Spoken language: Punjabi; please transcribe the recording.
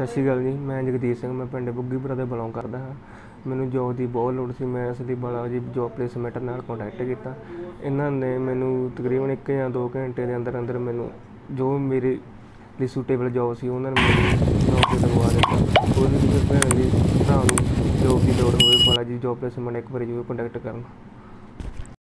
ਸਤਿ ਸ਼੍ਰੀ ਅਕਾਲ ਜੀ, ਮੈਂ ਜਗਦੀਪ ਸਿੰਘ, ਮੈਂ ਪਿੰਡ ਬੁੱਗੀਪੁਰਾ ਤੋਂ ਬਿਲੋਂਗ ਕਰਦਾ ਹਾਂ। ਮੈਨੂੰ ਜੋਬ ਦੀ ਬਹੁਤ ਲੋੜ ਸੀ, ਮੈਂ ਇਸ ਲਈ ਬਾਲਾ ਜੀ ਜੋਬ ਪਲੇਸਮੈਂਟ ਨਾਲ ਕੰਟੈਕਟ ਕੀਤਾ। ਇਹਨਾਂ ਨੇ ਮੈਨੂੰ ਤਕਰੀਬਨ 1 ਜਾਂ 2 ਘੰਟੇ ਦੇ ਅੰਦਰ ਅੰਦਰ ਮੈਨੂੰ ਜੋ ਮੇਰੇ ਲਈ ਸੂਟੇਬਲ ਜੋਬ ਸੀ, ਉਹਨਾਂ ਨੇ ਮੈਨੂੰ ਜੋਬ ਤੇ ਦਿੱਤਾ। ਉਹਦੇ ਵੀ ਭੈਣ ਦੀ ਭਰਾ ਨੂੰ ਜੋਬ ਦੀ ਲੋੜ ਹੋਵੇ ਬਾਲਾ ਜੀ ਜੋਬ ਪਲੇਸਮੈਂਟ ਇੱਕ ਵਾਰੀ ਜ਼ਰੂਰ ਕੰਟੈਕਟ ਕਰਨ।